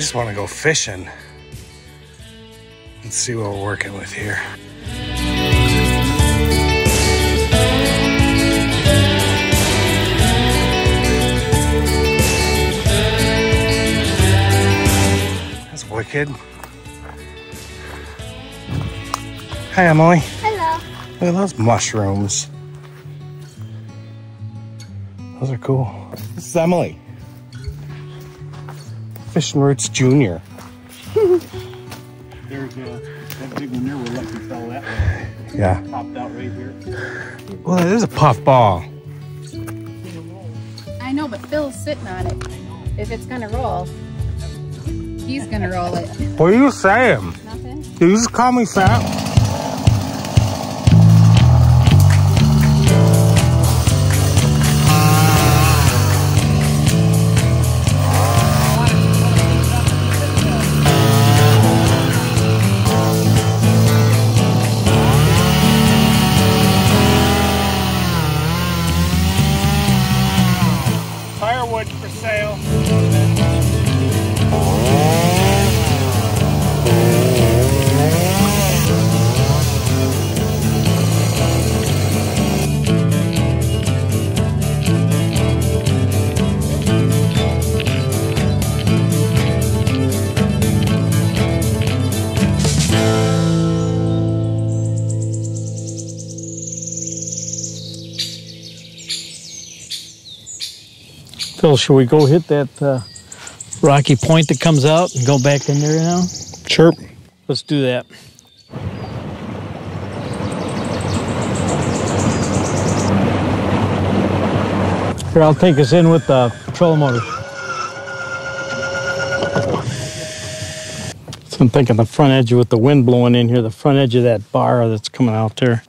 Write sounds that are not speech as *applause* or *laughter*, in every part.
just want to go fishing. Let's see what we're working with here. That's wicked. Hi, Emily. Hello. Look at those mushrooms. Those are cool. This is Emily. Fishing Roots Junior. There's uh, that big one there. We're lucky fell that way. Yeah. Popped out right here. Well, it is a puff ball. I know, but Phil's sitting on it. If it's gonna roll, he's gonna roll it. What are you saying? Nothing? Did you just call me fat? Phil, should we go hit that uh, rocky point that comes out and go back in there now? Sure. Let's do that. Here, I'll take us in with the trolling motor. So I'm thinking the front edge with the wind blowing in here, the front edge of that bar that's coming out there.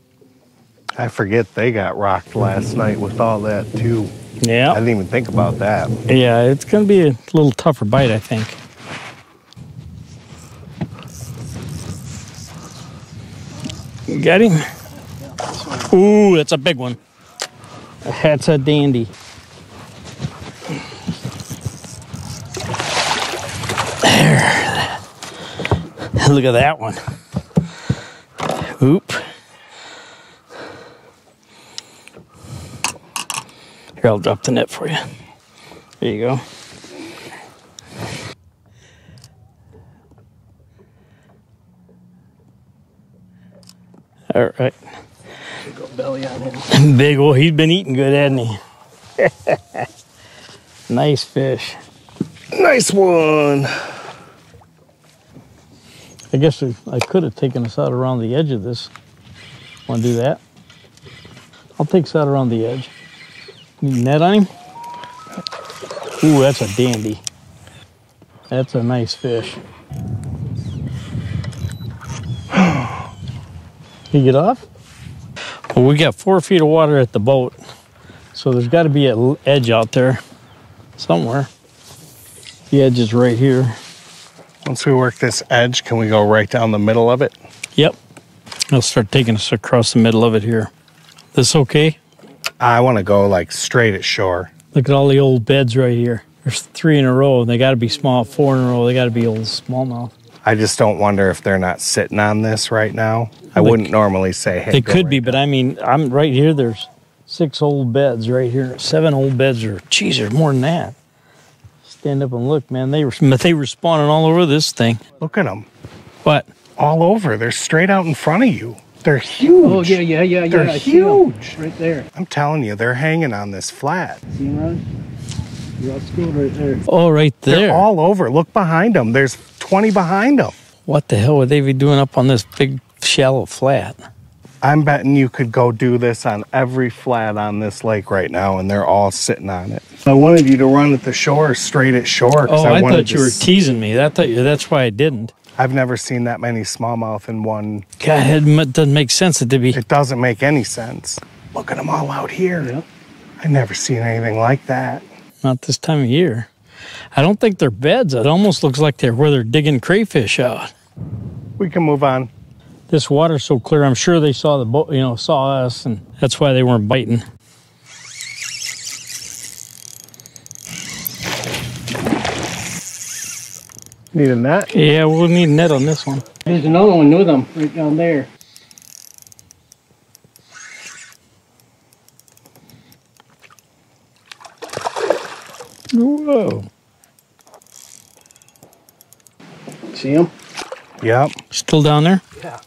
I forget they got rocked last night with all that too. I didn't even think about that. Yeah, it's going to be a little tougher bite, I think. You got him? Ooh, that's a big one. That's a dandy. There. Look at that one. Oop. Here, I'll drop the net for you. There you go. All right. Belly on him. Big ol' he's been eating good, hasn't he? *laughs* nice fish. Nice one. I guess I I could have taken us out around the edge of this. Want to do that? I'll take us out around the edge. Need net on him? Ooh, that's a dandy. That's a nice fish. *gasps* You get off? Well, we got four feet of water at the boat, so there's got to be an edge out there somewhere. The edge is right here. Once we work this edge, can we go right down the middle of it? Yep. I'll start taking us across the middle of it here. This okay? I want to go like straight at shore. Look at all the old beds right here. There's three in a row. and They got to be small. Four in a row. They got to be old smallmouth. I just don't wonder if they're not sitting on this right now. I They wouldn't normally say, hey, They could right be, but I mean, I'm right here. There's six old beds right here. Seven old beds, or geez, there's more than that. Stand up and look, man. They were they were spawning all over this thing. Look at them. What? All over. They're straight out in front of you. They're huge. Oh yeah, yeah, yeah, yeah. They're I huge. Right there. I'm telling you, they're hanging on this flat. See 'em, Ron? You're out school right there. Oh, right there. They're all over. Look behind them. There's 20 behind them. what the hell would they be doing up on this big shallow flat? I'm betting you could go do this on every flat on this lake right now, and they're all sitting on it. I wanted you to run at the shore, straight at shore. Oh, I, wanted thought you were teasing me. That thought that's why I didn't. I've never seen that many smallmouth in one. God, it m- doesn't make sense that to be. It doesn't make any sense. Look at them all out here. Yep. I've never seen anything like that. Not this time of year. I don't think they're beds. It almost looks like they're where they're digging crayfish out. We can move on. This water's so clear. I'm sure they saw the boat, you know, saw us, and that's why they weren't biting. Need a net? Yeah, we'll need a net on this one. There's another one with them right down there. Whoa. See him? Yep. Still down there? Yeah.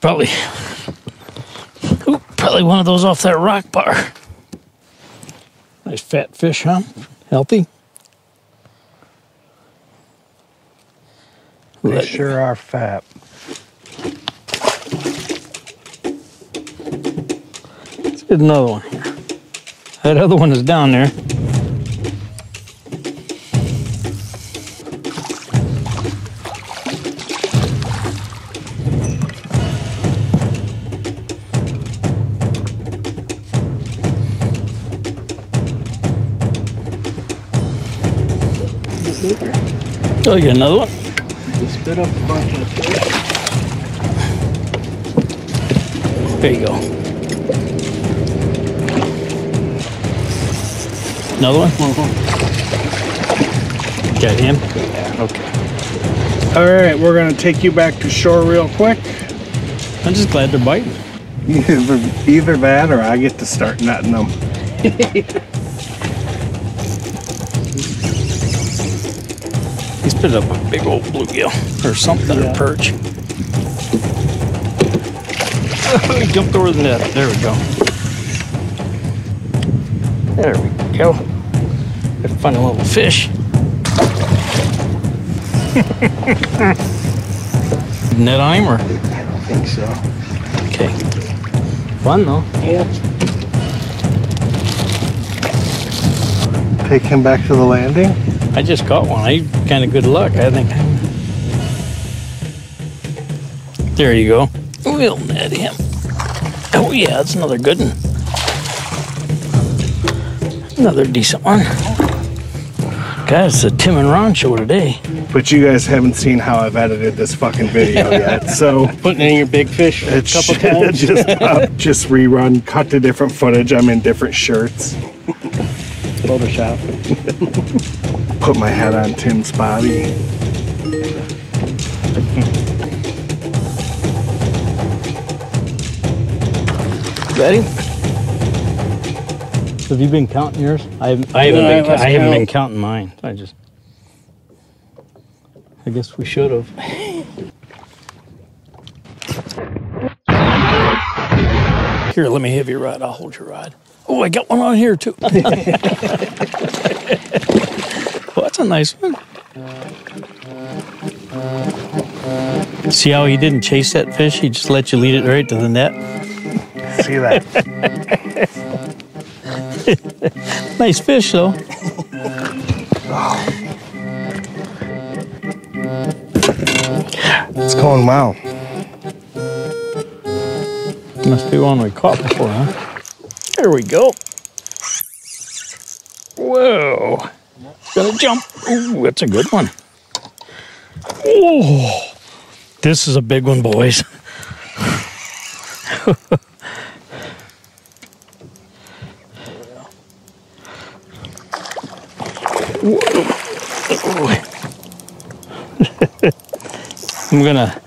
Probably. Ooh, probably one of those off that rock bar. Nice fat fish, huh? Healthy? They sure are fat. Let's get another one here. That other one is down there. Oh, you got another one? He spit up a bunch of fish. There you go. Another one? Got him? Yeah, okay. All right, we're gonna take you back to shore real quick. I'm just glad they're biting. *laughs* Either, either that or I get to start nutting them. *laughs* He spit up a big old bluegill or something, or perch. *laughs* he jumped over the net. There we go. There we go. Gotta find a little fish. *laughs* net on or? I don't think so. Okay. Fun though. Yeah. Take him back to the landing. I just caught one. I kind of good luck, I think. There you go. We'll net him. Oh yeah, that's another good one. Another decent one. Guys, it's a Tim and Ron show today. But you guys haven't seen how I've edited this fucking video *laughs* yet, so Putting in your big fish a it's couple times. *laughs* just *laughs* uh, just rerun, cut to different footage. I'm in different shirts. Photoshop. Put my hat on Tim's body. Ready? Have you been counting yours? I haven't. I haven't, No, been, let's I haven't been counting mine. I just. I guess we should have. Here, let me have your rod. I'll hold your rod. Oh, I got one on here too. *laughs* a nice one. See how he didn't chase that fish? He just let you lead it right to the net. See that? *laughs* Nice fish, though. It's going well. Must be one we caught before, huh? There we go. Whoa. Gonna jump. Ooh, that's a good one. Oh, this is a big one, boys. *laughs* I'm gonna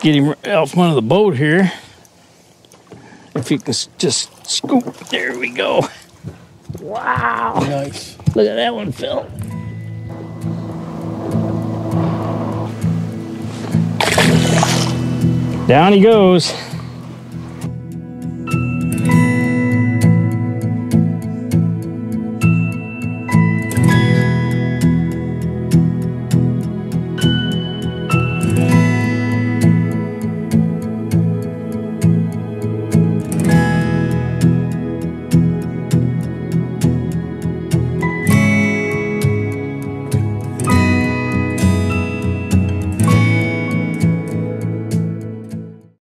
get him off one of the boat here. If you can just scoop. There we go. Wow. Nice. Look at that one, Phil. Down he goes.